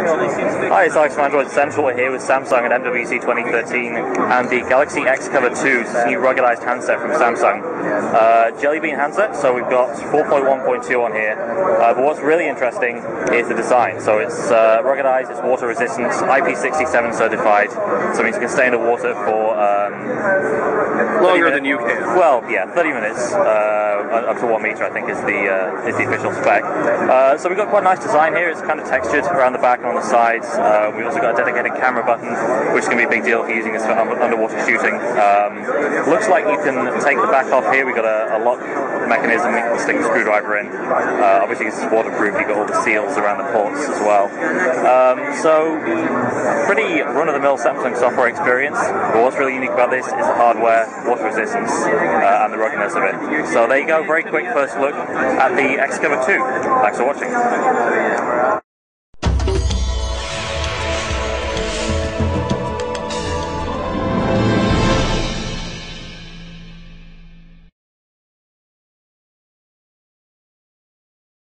Hi, it's Alex from Android Central. We're here with Samsung at MWC 2013 and the Galaxy XCover 2, this new ruggedized handset from Samsung. Uh, Jelly Bean handset, so we've got 4.1.2 on here. Uh, but what's really interesting is the design. So it's uh, ruggedized, it's water resistant, IP67 certified, so it means it can stay in the water for um, longer than you can. Well, yeah, 30 minutes, uh, up to one meter, I think, is the uh, is the official spec. Uh, so we've got quite a nice design here. It's kind of textured around the back and on the sides. Uh, we've also got a dedicated camera button, which is going to be a big deal for using this for underwater shooting. Um, looks like you can take the back off here. We've got a, a lock mechanism you can stick a screwdriver in. Uh, obviously, this is waterproof. You've got all the seals around the ports as well. Um, so, pretty run-of-the-mill Samsung software experience. But what's really unique about this is the hardware, water resistance, uh, and the ruggedness of it. So there you go. Very quick first look at the XCover 2. Thanks for watching.